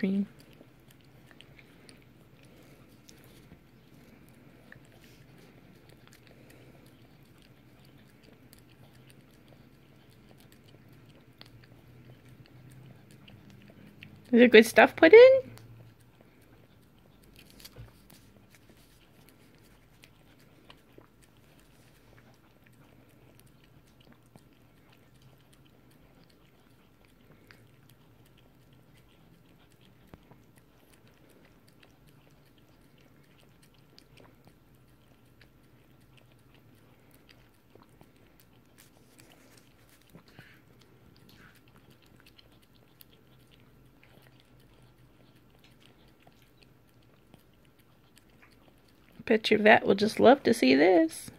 cream. Is there good stuff put in? Bet your vet will just love to see this.